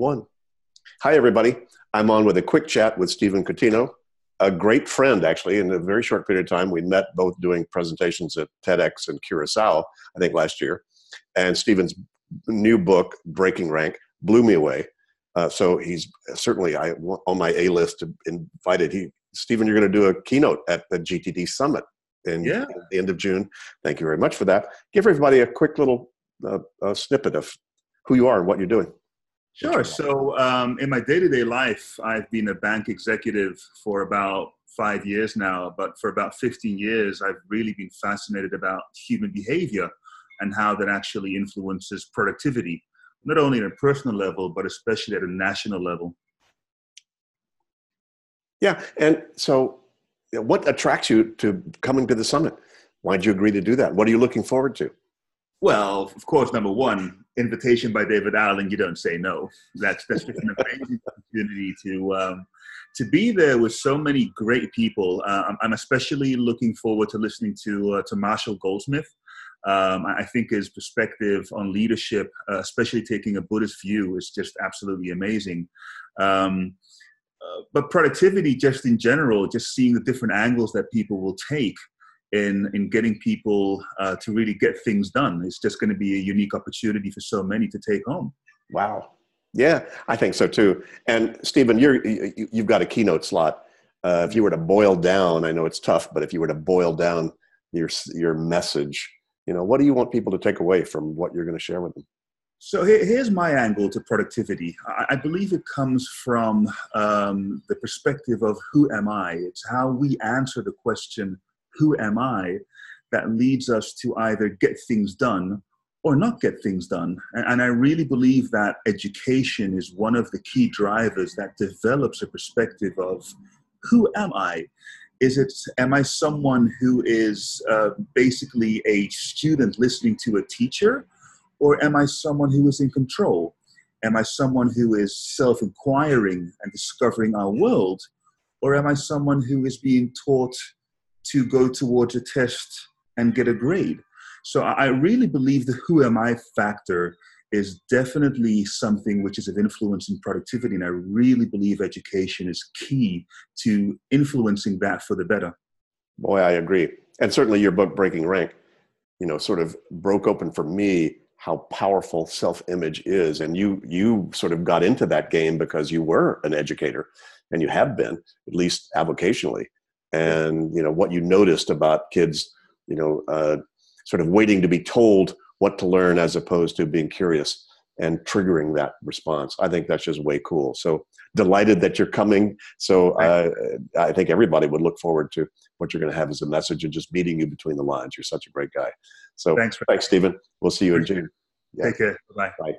one. Hi, everybody. I'm on with a quick chat with Steven Coutinho, a great friend, actually. In a very short period of time, we met both doing presentations at TEDx and Curacao, I think last year. And Steven's new book, Breaking Rank, blew me away. Uh, so he's certainly I on my A list to invited. He Steven, you're going to do a keynote at the GTD Summit in, yeah. the end of June. Thank you very much for that. Give everybody a quick little uh, snippet of who you are and what you're doing. Sure. So, um, in my day to day life, I've been a bank executive for about five years now, but for about 15 years, I've really been fascinated about human behavior and how that actually influences productivity, not only at a personal level, but especially at a national level. Yeah. And so, what attracts you to coming to the summit? Why'd you agree to do that? What are you looking forward to? Well, of course, number one, invitation by David Allen, you don't say no. That's that's just an amazing opportunity to um, to be there with so many great people. Uh, I'm especially looking forward to listening to uh, to Marshall Goldsmith. Um, I think his perspective on leadership, uh, especially taking a Buddhist view, is just absolutely amazing. Um, uh, but productivity, just in general, just seeing the different angles that people will take in in getting people uh, to really get things done. It's just going to be a unique opportunity for so many to take home. Wow. Yeah, I think so too. And Steven, you're you've got a keynote slot. Uh, if you were to boil down, I know it's tough, but if you were to boil down your your message, you know, what do you want people to take away from what you're going to share with them? So here's my angle to productivity. I believe it comes from um, the perspective of who am I? It's how we answer the question who am I, that leads us to either get things done or not get things done. And, and, I really believe that education is one of the key drivers that develops a perspective of who am I? Is it, am I someone who is uh, basically a student listening to a teacher? Or am I someone who is in control? Am I someone who is self inquiring and discovering our world? Or am I someone who is being taught to go towards a test and get a grade. So I really believe the who am I factor is definitely something which is of influence in productivity. And I really believe education is key to influencing that for the better. Boy, I agree. And certainly your book, Breaking Rank, you know, sort of broke open for me how powerful self-image is. And you you sort of got into that game because you were an educator and you have been, at least avocationally and you know what you noticed about kids you know uh, sort of waiting to be told what to learn as opposed to being curious and triggering that response. I think that's just way cool. So delighted that you're coming. So uh, i think everybody would look forward to what you're going to have as a message and just meeting you between the lines. You're such a great guy. So thanks thanks steven. We'll see you in june. yeah. take care. Bye bye